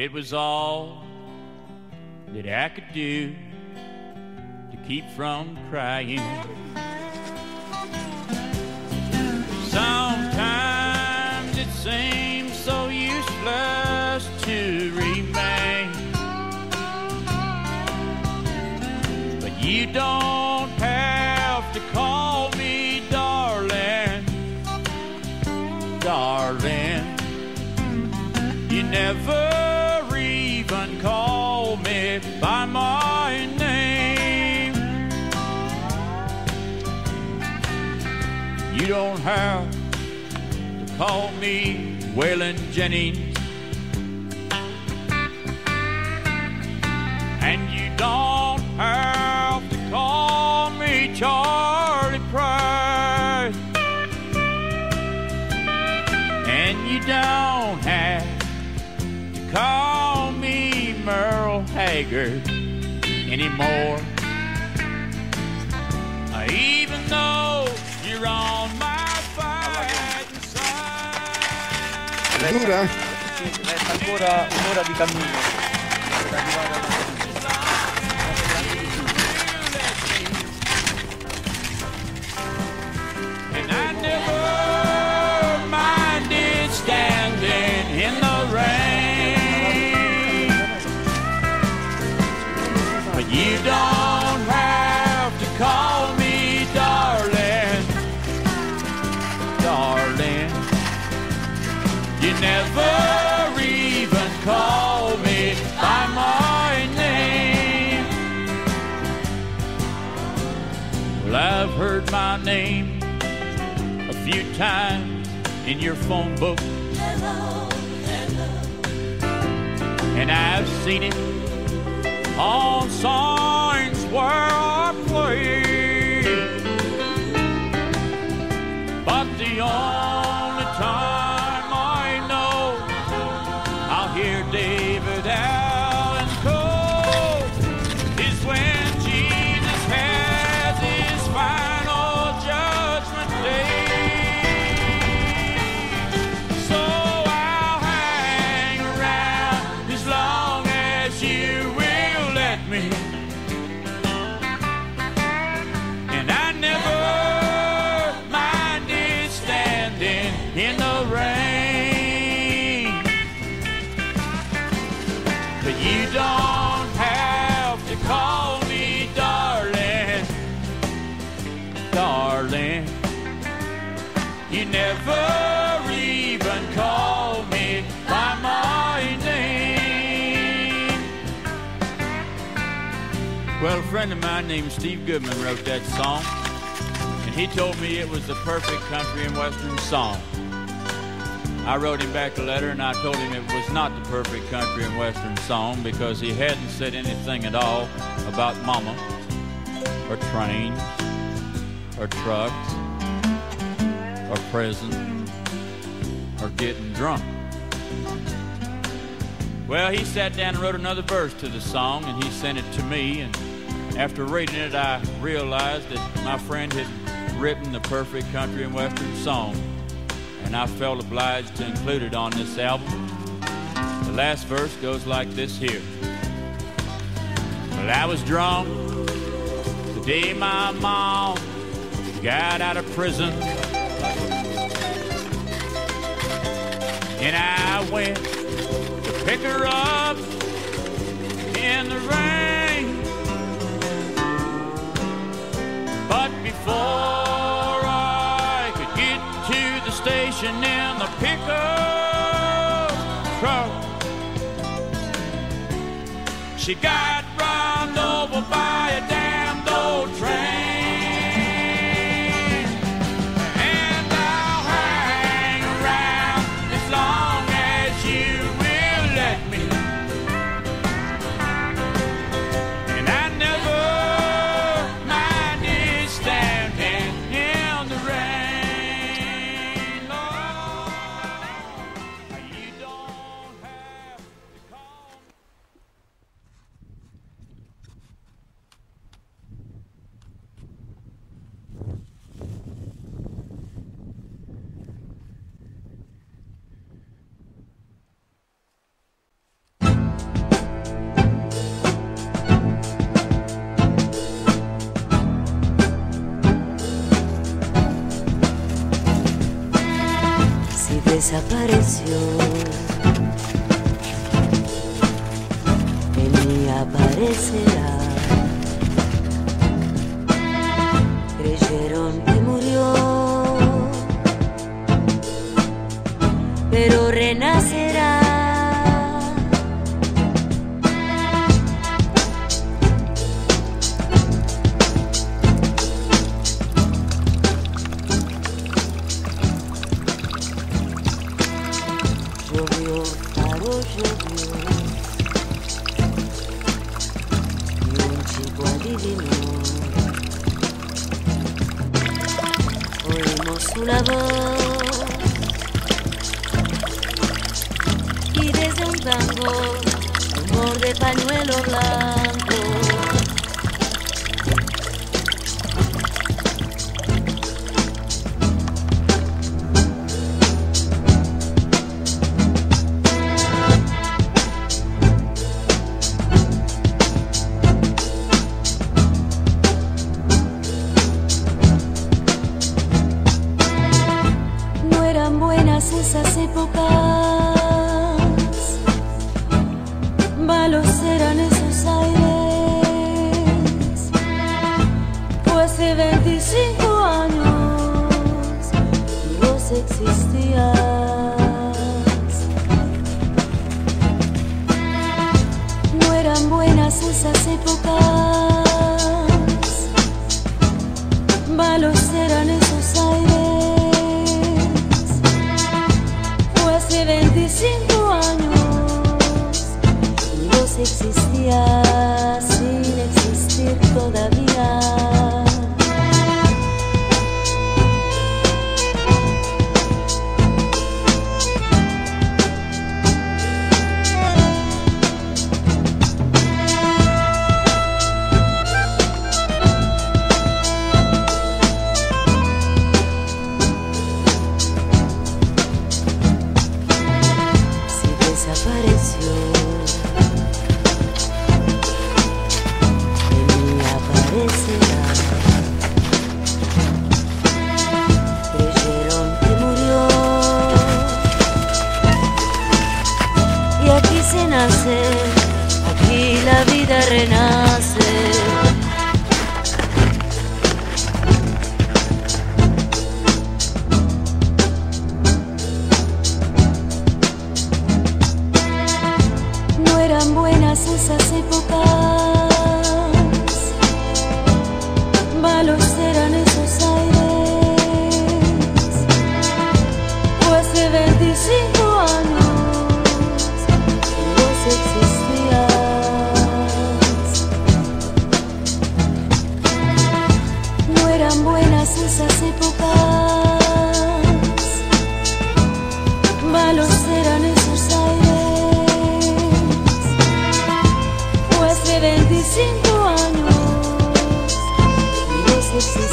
But it was all that I could do to keep from crying. Sometimes it seems so useless to remain. But you don't have to call me darling, darling. You never don't have to call me Waylon Jennings. And you don't have to call me Charlie Price. And you don't have to call me Merle Haggard anymore. Even though you're on Dura? Sì, resta ancora un'ora di cammino per arrivare alla You never even call me by my name. Well, I've heard my name a few times in your phone book. And I've seen it on signs where let me. And I never minded standing in the rain. But you don't have to call me darling, darling. You never friend of mine named Steve Goodman wrote that song, and he told me it was the perfect country and western song. I wrote him back a letter and I told him it was not the perfect country and western song because he hadn't said anything at all about mama or trains or trucks or prison or getting drunk. Well, he sat down and wrote another verse to the song and he sent it to me. And after reading it, I realized that my friend had written the perfect country and western song. And I felt obliged to include it on this album. The last verse goes like this here. Well, I was drunk the day my mom got out of prison. And I went to pick her up in the rain. The in the pickup truck, she got run over by desapareció. En mí aparecerá. Voz. Y desde un tango, humor de pañuelo blanco. Buenas esas épocas, malos eran esos aires. Fue hace 25 años vos existías. No eran buenas esas épocas, malos eran esos 25 años vos existías sin existir todavía. renace, aquí la vida renace. 25 años y existías.